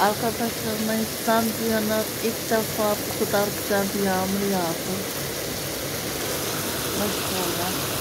Arkadaşlarımla İslam bu yana ilk defa bu kadar güzel bir yağmur yağdı. Maşallah.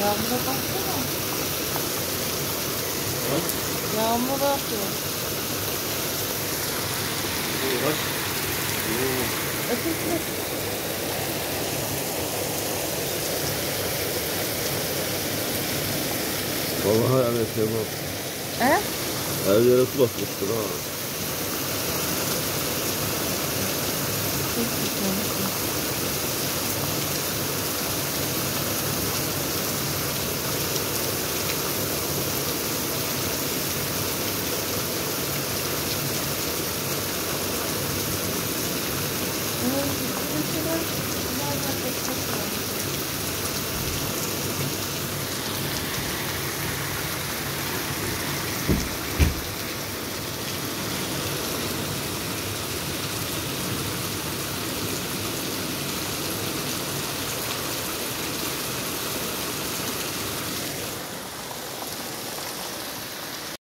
Yağmura baksana. Yağmur atıyor. Öteki. Vallahi yani Sevap. He? Her yere su basmıştır ha. Çok güzel. Evet, mesela bunlar da çok güzel. Thank you.